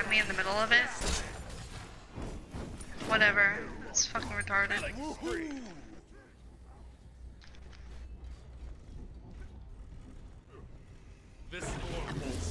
grab me in the middle of it. Whatever. It's fucking retarded. This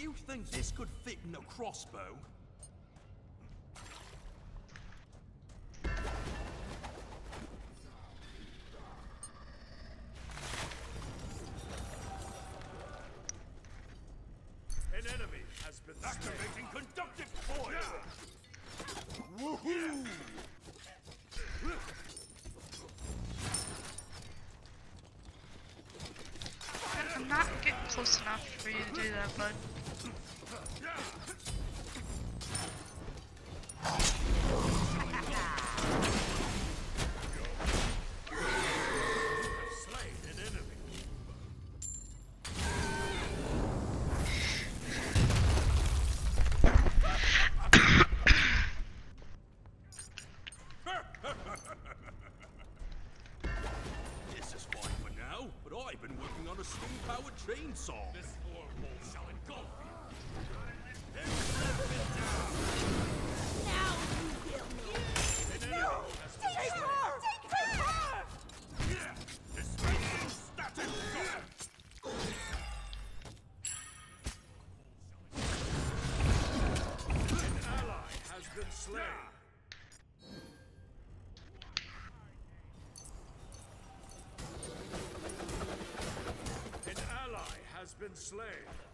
You think this could fit in a crossbow? An enemy has been activating conductive fire. Yeah. Woohoo! I'm not getting close enough for you to do that, bud. This is fine for now, but I've been working on a steam-powered chainsaw. This been slain.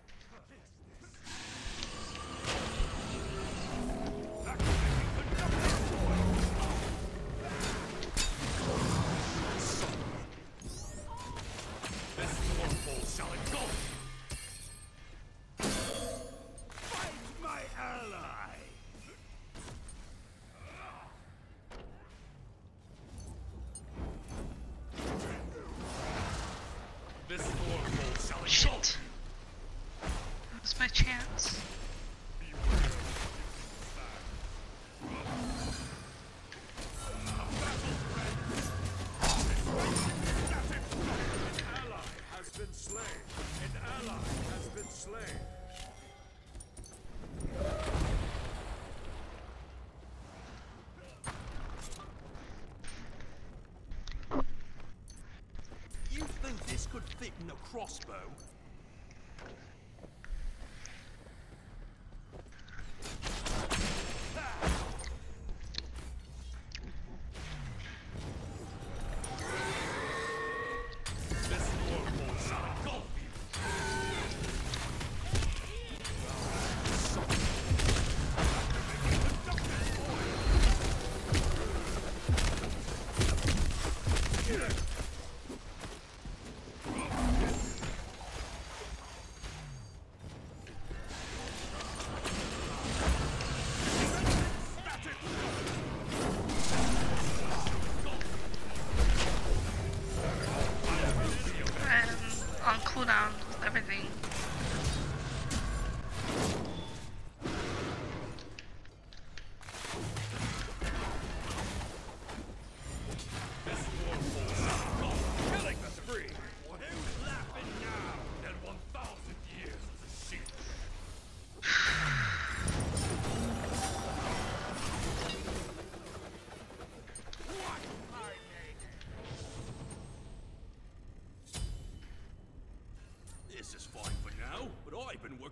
crossbow. everything.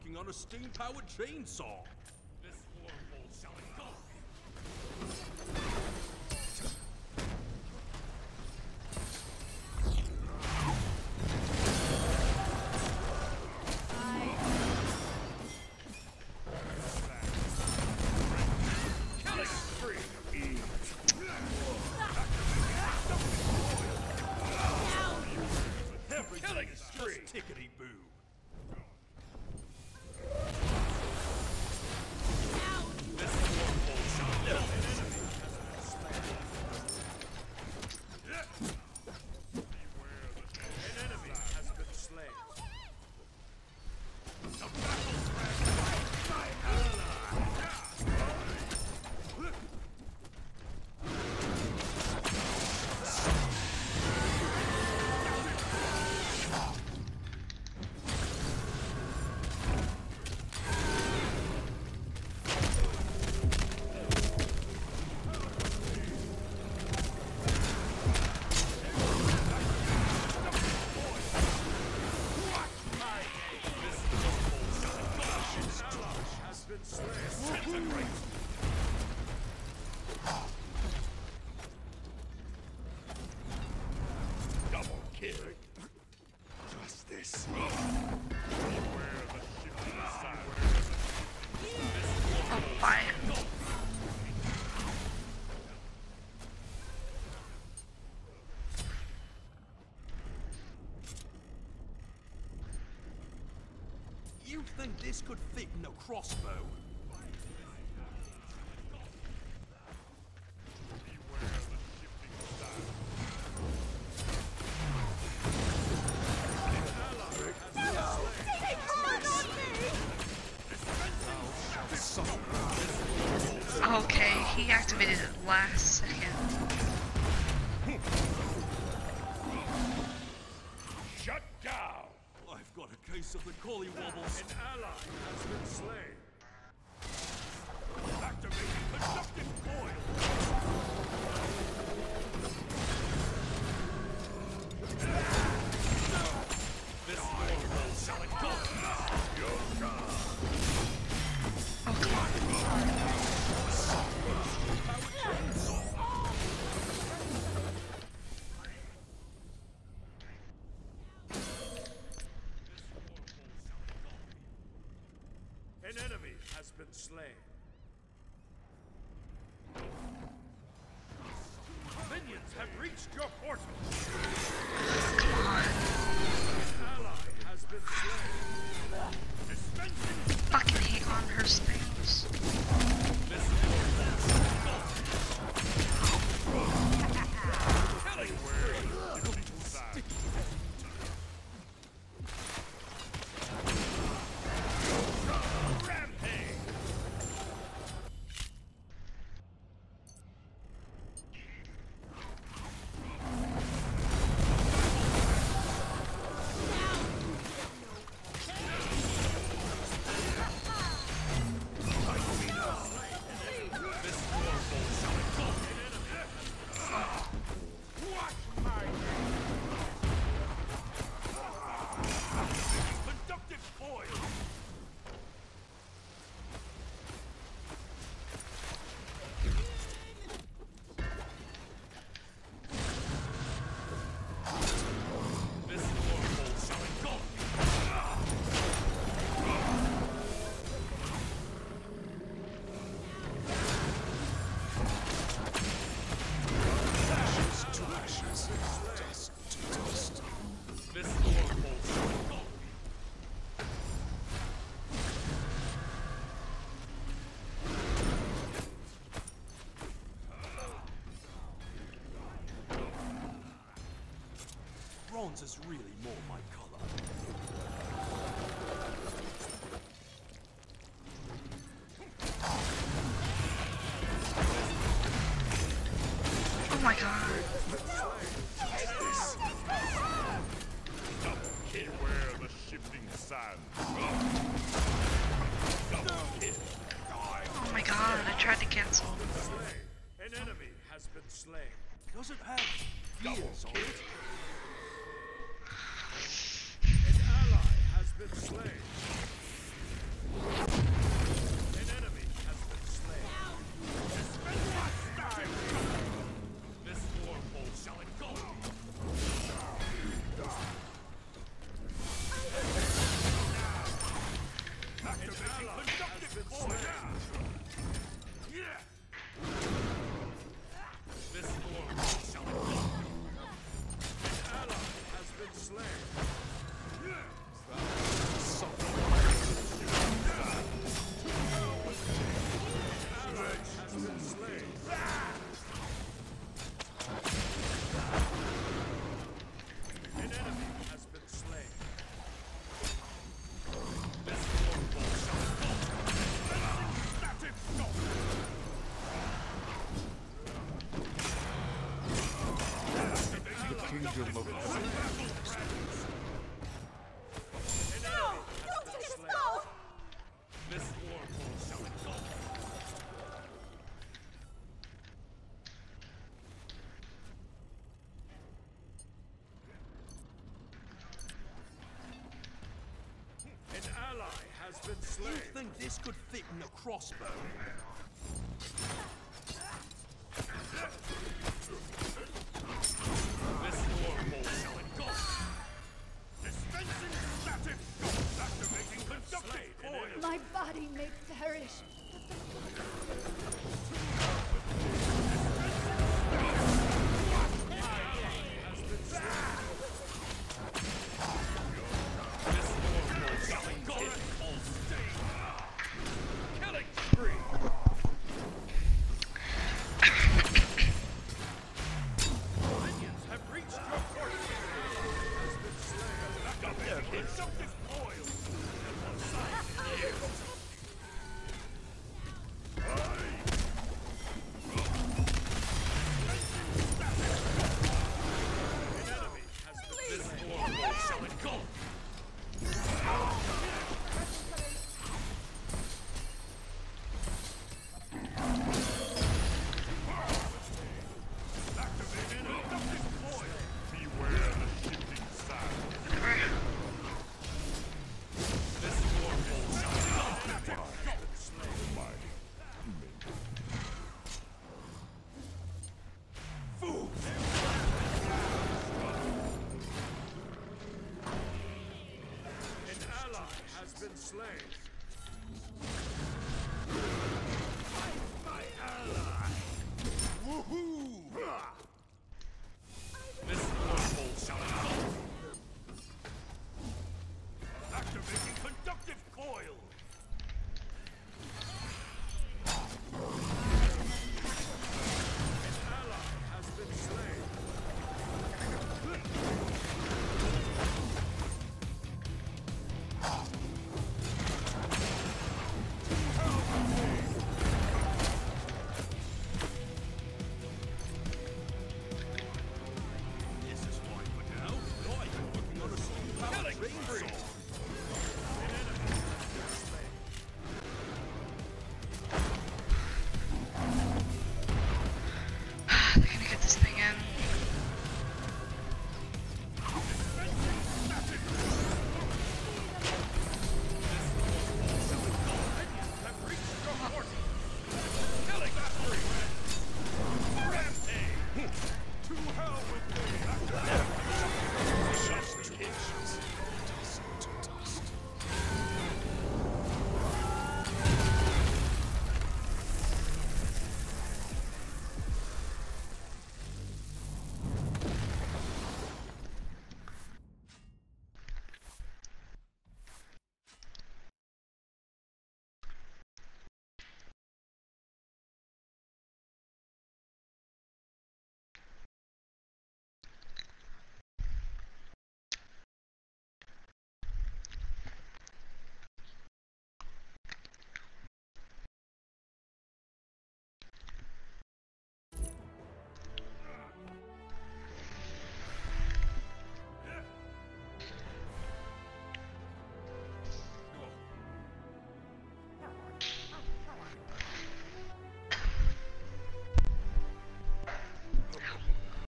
working on a steam-powered chainsaw. You think this could fit in a crossbow? Case of the collie wobbles. An ally has been slain. Slain. Bronze is really more my color. Oh my god. Beware the shifting sand. Oh my god, I tried to cancel. An enemy has been slain. Does it have gears on it? No! Don't take us go! This warhol shall it! An ally has been You think this could fit in a crossbow? My body may perish, slain.